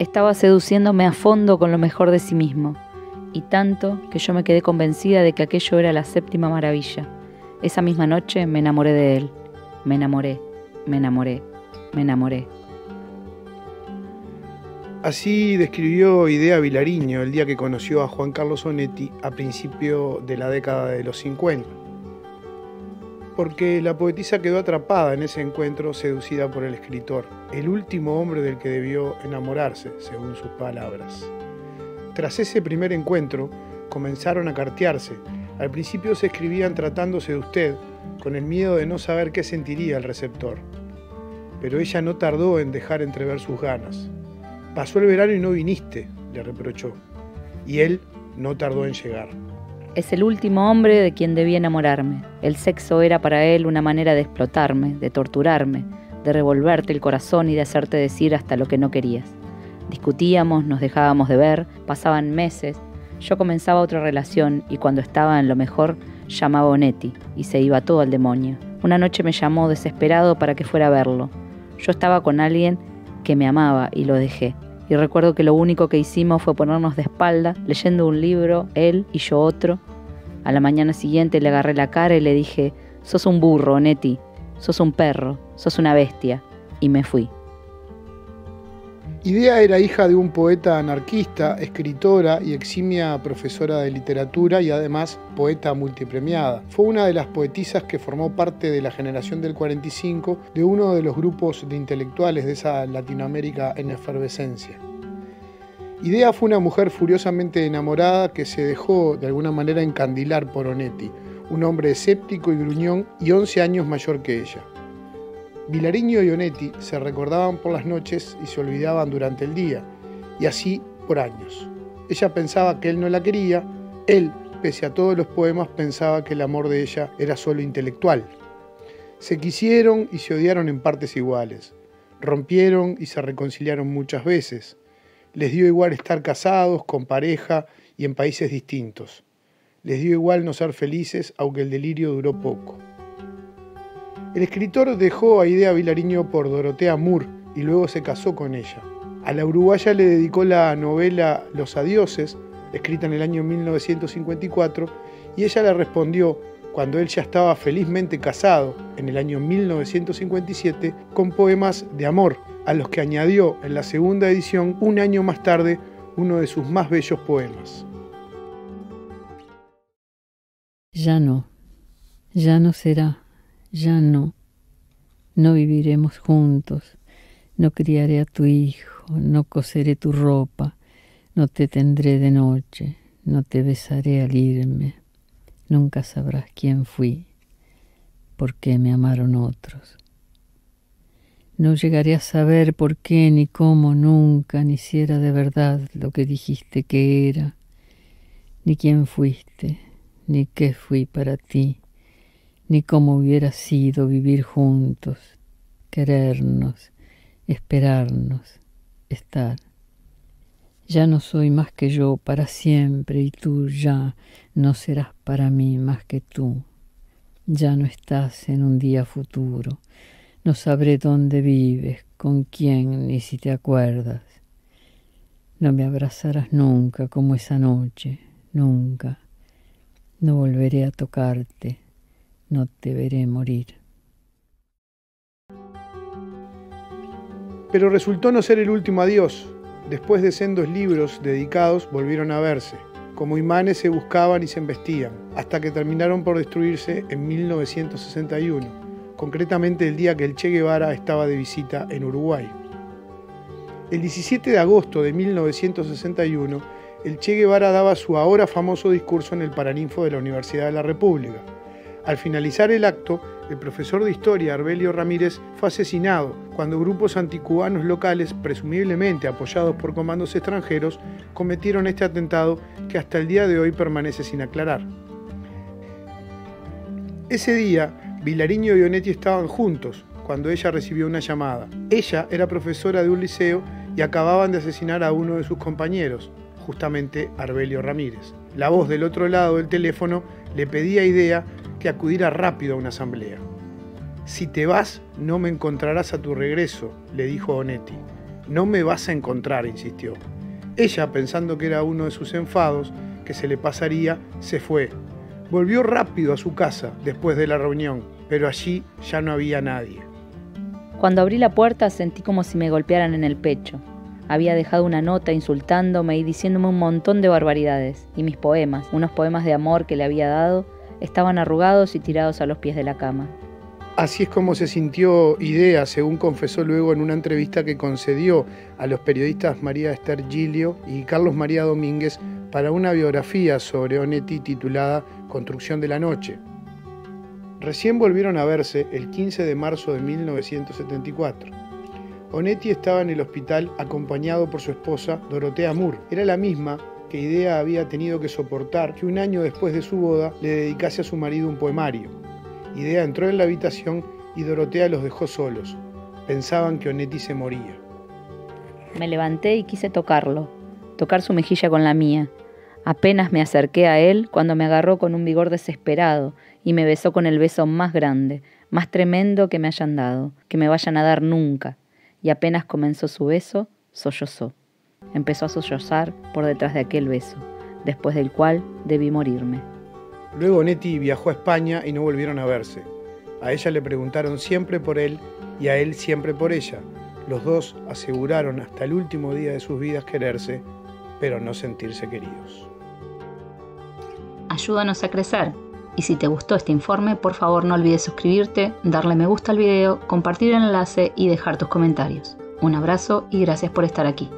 Estaba seduciéndome a fondo con lo mejor de sí mismo, y tanto que yo me quedé convencida de que aquello era la séptima maravilla. Esa misma noche me enamoré de él. Me enamoré, me enamoré, me enamoré. Así describió Idea Vilariño el día que conoció a Juan Carlos Onetti a principio de la década de los 50. Porque la poetisa quedó atrapada en ese encuentro seducida por el escritor, el último hombre del que debió enamorarse, según sus palabras. Tras ese primer encuentro, comenzaron a cartearse. Al principio se escribían tratándose de usted, con el miedo de no saber qué sentiría el receptor. Pero ella no tardó en dejar entrever sus ganas. Pasó el verano y no viniste, le reprochó. Y él no tardó en llegar. Es el último hombre de quien debía enamorarme. El sexo era para él una manera de explotarme, de torturarme, de revolverte el corazón y de hacerte decir hasta lo que no querías. Discutíamos, nos dejábamos de ver, pasaban meses. Yo comenzaba otra relación y cuando estaba en lo mejor llamaba a Onetti y se iba todo al demonio. Una noche me llamó desesperado para que fuera a verlo. Yo estaba con alguien que me amaba y lo dejé. Y recuerdo que lo único que hicimos fue ponernos de espalda, leyendo un libro, él y yo otro. A la mañana siguiente le agarré la cara y le dije, sos un burro, Neti, sos un perro, sos una bestia. Y me fui. Idea era hija de un poeta anarquista, escritora y eximia profesora de literatura y además poeta multipremiada. Fue una de las poetisas que formó parte de la generación del 45 de uno de los grupos de intelectuales de esa Latinoamérica en efervescencia. Idea fue una mujer furiosamente enamorada que se dejó de alguna manera encandilar por Onetti, un hombre escéptico y gruñón y 11 años mayor que ella. Vilariño y Onetti se recordaban por las noches y se olvidaban durante el día, y así por años. Ella pensaba que él no la quería, él, pese a todos los poemas, pensaba que el amor de ella era solo intelectual. Se quisieron y se odiaron en partes iguales, rompieron y se reconciliaron muchas veces. Les dio igual estar casados, con pareja y en países distintos. Les dio igual no ser felices, aunque el delirio duró poco. El escritor dejó a Idea Vilariño por Dorotea Moore y luego se casó con ella. A la uruguaya le dedicó la novela Los Adioses, escrita en el año 1954, y ella le respondió, cuando él ya estaba felizmente casado, en el año 1957, con poemas de amor, a los que añadió en la segunda edición, un año más tarde, uno de sus más bellos poemas. Ya no, ya no será ya no, no viviremos juntos, no criaré a tu hijo, no coseré tu ropa, no te tendré de noche, no te besaré al irme, nunca sabrás quién fui, por qué me amaron otros. No llegaré a saber por qué ni cómo nunca, ni si de verdad lo que dijiste que era, ni quién fuiste, ni qué fui para ti ni cómo hubiera sido vivir juntos, querernos, esperarnos, estar. Ya no soy más que yo para siempre y tú ya no serás para mí más que tú. Ya no estás en un día futuro, no sabré dónde vives, con quién, ni si te acuerdas. No me abrazarás nunca como esa noche, nunca. No volveré a tocarte no te veré morir. Pero resultó no ser el último adiós. Después de sendos libros dedicados, volvieron a verse. Como imanes se buscaban y se embestían, hasta que terminaron por destruirse en 1961, concretamente el día que el Che Guevara estaba de visita en Uruguay. El 17 de agosto de 1961, el Che Guevara daba su ahora famoso discurso en el Paraninfo de la Universidad de la República. Al finalizar el acto, el profesor de historia Arbelio Ramírez fue asesinado cuando grupos anticubanos locales, presumiblemente apoyados por comandos extranjeros, cometieron este atentado que hasta el día de hoy permanece sin aclarar. Ese día, Vilariño y Onetti estaban juntos cuando ella recibió una llamada. Ella era profesora de un liceo y acababan de asesinar a uno de sus compañeros, justamente Arbelio Ramírez. La voz del otro lado del teléfono le pedía idea que acudiera rápido a una asamblea. Si te vas, no me encontrarás a tu regreso, le dijo Onetti. No me vas a encontrar, insistió. Ella, pensando que era uno de sus enfados, que se le pasaría, se fue. Volvió rápido a su casa después de la reunión, pero allí ya no había nadie. Cuando abrí la puerta sentí como si me golpearan en el pecho. Había dejado una nota insultándome y diciéndome un montón de barbaridades, y mis poemas, unos poemas de amor que le había dado, estaban arrugados y tirados a los pies de la cama. Así es como se sintió Idea, según confesó luego en una entrevista que concedió a los periodistas María Esther Gilio y Carlos María Domínguez para una biografía sobre Onetti titulada Construcción de la Noche. Recién volvieron a verse el 15 de marzo de 1974. Onetti estaba en el hospital acompañado por su esposa Dorotea Moore. Era la misma que Idea había tenido que soportar que un año después de su boda le dedicase a su marido un poemario. Idea entró en la habitación y Dorotea los dejó solos. Pensaban que Onetti se moría. Me levanté y quise tocarlo, tocar su mejilla con la mía. Apenas me acerqué a él cuando me agarró con un vigor desesperado y me besó con el beso más grande, más tremendo que me hayan dado, que me vayan a dar nunca. Y apenas comenzó su beso, sollozó. Empezó a sollozar por detrás de aquel beso, después del cual debí morirme. Luego Netti viajó a España y no volvieron a verse. A ella le preguntaron siempre por él y a él siempre por ella. Los dos aseguraron hasta el último día de sus vidas quererse, pero no sentirse queridos. Ayúdanos a crecer. Y si te gustó este informe, por favor no olvides suscribirte, darle me gusta al video, compartir el enlace y dejar tus comentarios. Un abrazo y gracias por estar aquí.